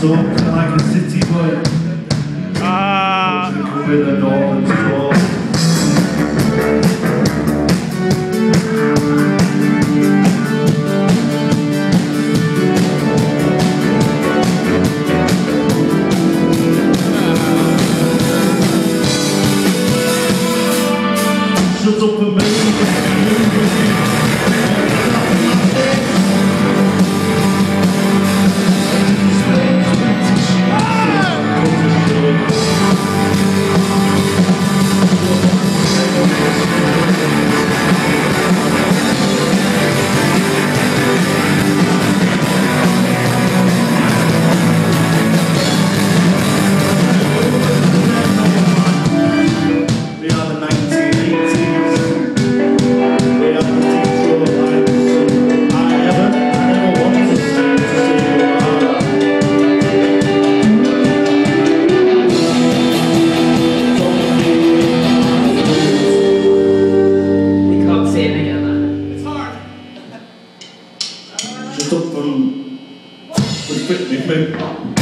So, like a city boy. Ah. With a northern. Shut up and We Respect me, mate.